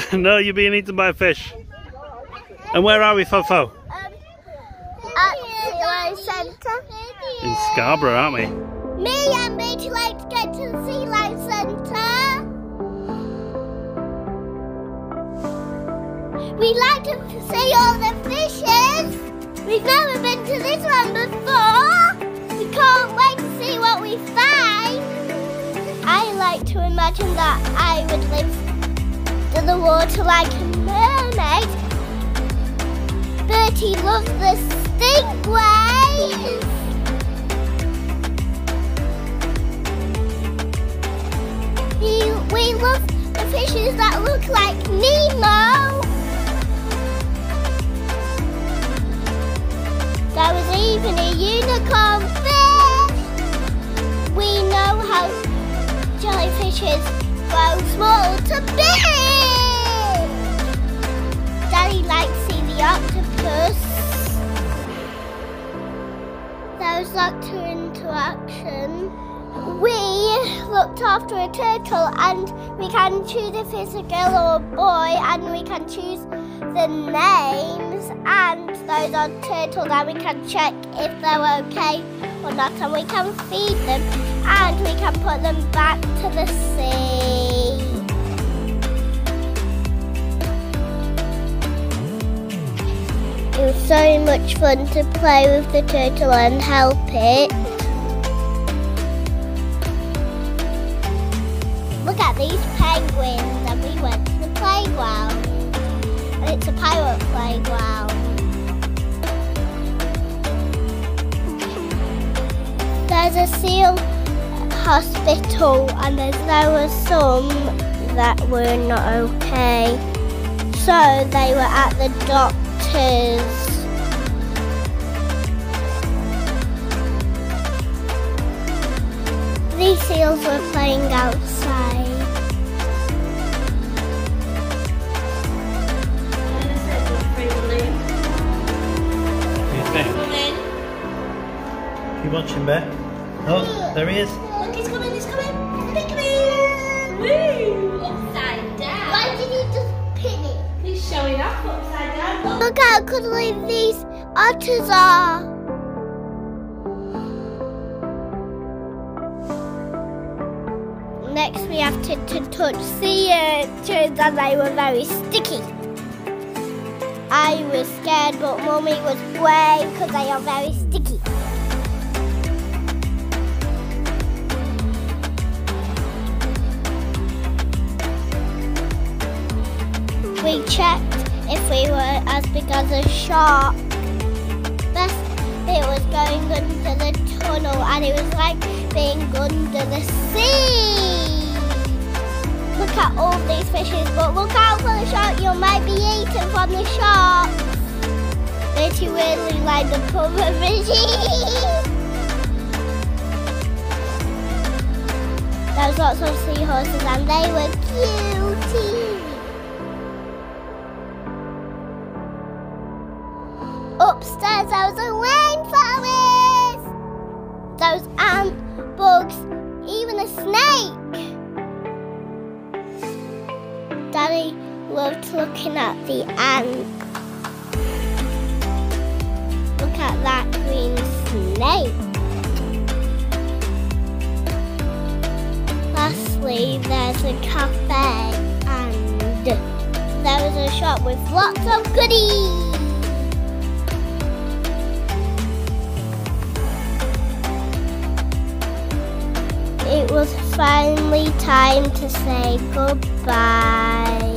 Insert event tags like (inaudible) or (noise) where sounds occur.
(laughs) no, you're being eaten by a fish. And where are we, Fofo? Um, at Zero Centre. In Scarborough, aren't we? Me and Beatty like to get to the Sea Life Centre. We like to see all the fishes. We've never been to this one before. We can't wait to see what we find. I like to imagine that I would live in the water like a mermaid. Bertie loves the stingrays. He, we love the fishes that look like Nemo. There was even a unicorn fish. We know how jellyfishes grow small to big. Daddy likes to see the octopus. There was lots of interaction. We looked after a turtle and we can choose if it's a girl or a boy and we can choose the names and those are turtles and we can check if they're okay or not and we can feed them and we can put them back to the sea. So much fun to play with the turtle and help it. Look at these penguins and we went to the playground. And it's a pirate playground. There's a seal hospital and there's, there were some that were not okay. So they were at the doctor's. Outside. You watching, Bear? Oh, there he is. Look, he's coming, he's coming. Pick me. Woo! Upside down. Why did he just pick me? He's showing off upside down. Look how cuddly these otters are. Next we have to, to touch sea urchins uh, and they were very sticky. I was scared but mummy was brave because they are very sticky. We checked if we were as big as a shark. Bit was going under the tunnel and it was like being under the sea. Look at all these fishes, but look out for the shark, you might be eaten from the shark. Betty really like the (laughs) fishes. There was lots of seahorses and they were cutie. Upstairs I was loved looking at the ants. Look at that green snake. Lastly, there's a cafe and there was a shop with lots of goodies. It was finally time to say goodbye.